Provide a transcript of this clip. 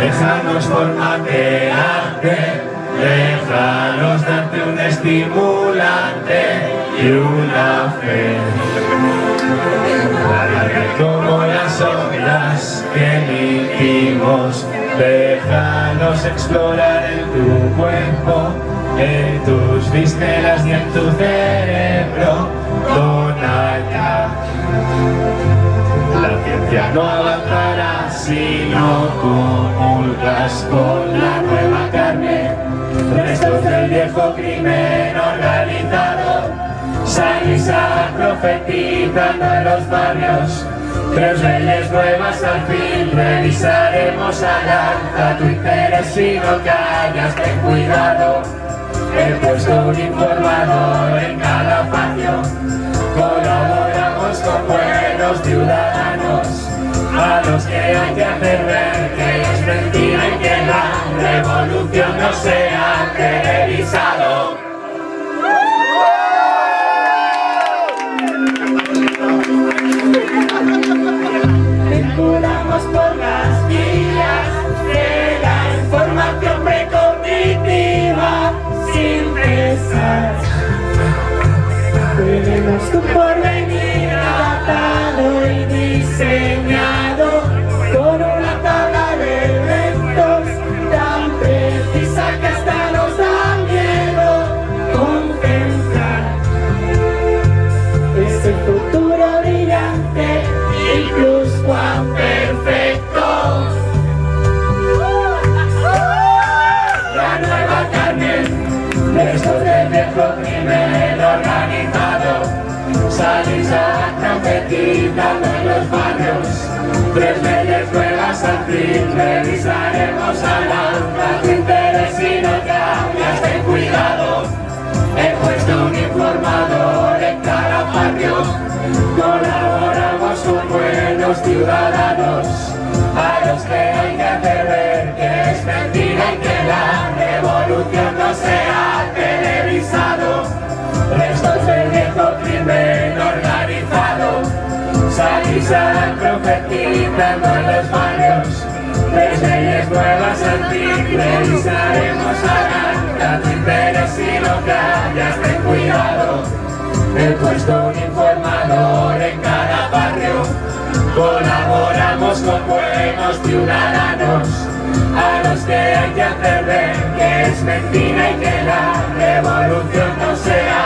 Déjanos formatearte, déjanos darte un estimulante y una fe. Como las ondas que emitimos, déjanos explorar en tu cuerpo, en tus y en tu cerebro, con allá. La ciencia no avanzará si no comulgas con la nueva carne, restos del viejo crimen organizado, Salisa profetizando en los barrios, tres leyes nuevas al fin revisaremos al alta tu interés si no callas, ten cuidado, he puesto un informador en cada patio, colaboramos con buenos ciudadanos, a los que hay que hacer ver que es mentira y que la revolución no sea televisado. Tu porvenir adaptado y diseñado con una tabla de eventos tan precisa que hasta nos da miedo contemplar ese futuro brillante y plus cuán perfecto. La nueva carne, restos del viejo crimen organizado, salís a profetizando en los barrios. Tres leyes nuevas al fin revisaremos al alza tu interés y no cambias, ten cuidado. He puesto un informador en cada barrio, colaboramos con buenos ciudadanos, a los que hay que hacer ver que es mentira y que la revolución no sea televisado. Restos del viejo crimen salís a profetizando en los barrios, tres leyes nuevas al fin revisaremos a tu interés y no callas, ten cuidado. He puesto un informador en cada barrio, colaboramos con buenos ciudadanos, a los que hay que hacer ver que es mentira y que la revolución no sea